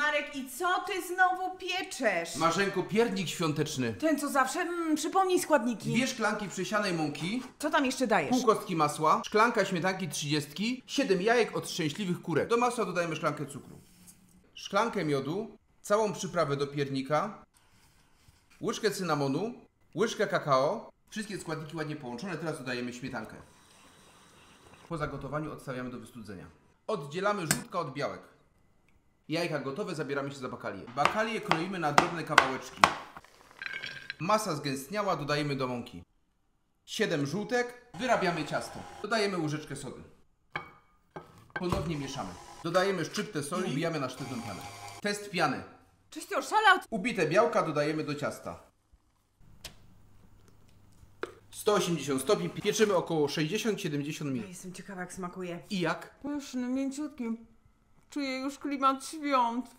Marek, i co ty znowu pieczesz? Marzenko, piernik świąteczny. Ten co zawsze? Mm, przypomnij składniki. Dwie szklanki przesianej mąki, Co tam jeszcze dajesz? pół kostki masła, szklanka śmietanki 30, 7 jajek od szczęśliwych kurek. Do masła dodajemy szklankę cukru, szklankę miodu, całą przyprawę do piernika, łyżkę cynamonu, łyżkę kakao. Wszystkie składniki ładnie połączone, teraz dodajemy śmietankę. Po zagotowaniu odstawiamy do wystudzenia. Oddzielamy żółtka od białek. Jajka gotowe, zabieramy się za bakalię. Bakalię kroimy na drobne kawałeczki. Masa zgęstniała, dodajemy do mąki. 7 żółtek, wyrabiamy ciasto. Dodajemy łyżeczkę sody. Ponownie mieszamy. Dodajemy szczyptę soli i ubijamy na sztywną pianę. Test piany. Czyś ty oszalał? Ubite białka dodajemy do ciasta. 180 stopni, pieczymy około 60-70 Ja minut. jestem ciekawa jak smakuje. I jak? Pyszny, mięciutki. Czuję już klimat świąt.